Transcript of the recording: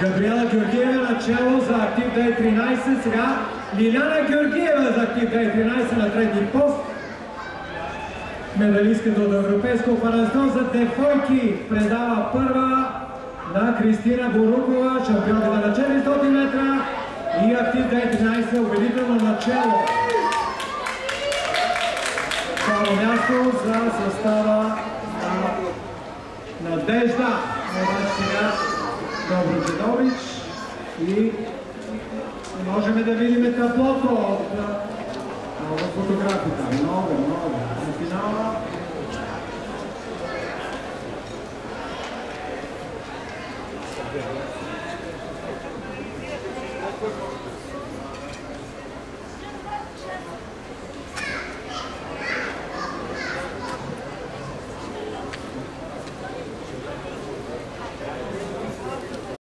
Габриела Георгиева начало за Актив 2013. Сега Лиляна Георгиева за Актив 2013 на трети пост. Медалистката от Европейско първенство за дефойки предава първа на Кристина Борукова, шампионката на 400 метра и Актив 2013 убедително начало. Второ място за състава на Надежда. Dobro Đedović i možemo da vidimo ta plota ovdje. Mnogo fotografija, mnogo, mnogo. Na finala